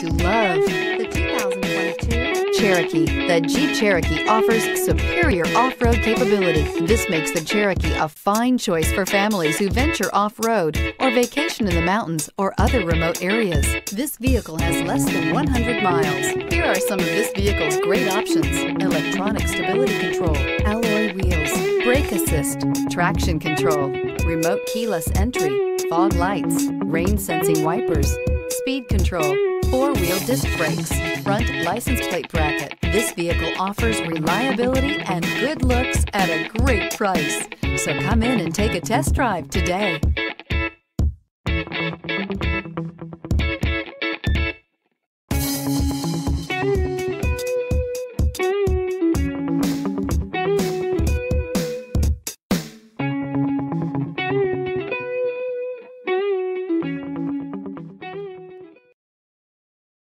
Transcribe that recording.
to love. The 2022 Cherokee. The Jeep Cherokee offers superior off-road capability. This makes the Cherokee a fine choice for families who venture off-road or vacation in the mountains or other remote areas. This vehicle has less than 100 miles. Here are some of this vehicle's great options. Electronic stability control, alloy wheels, brake assist, traction control, remote keyless entry, fog lights, rain sensing wipers, speed control, four-wheel disc brakes, front license plate bracket. This vehicle offers reliability and good looks at a great price. So come in and take a test drive today.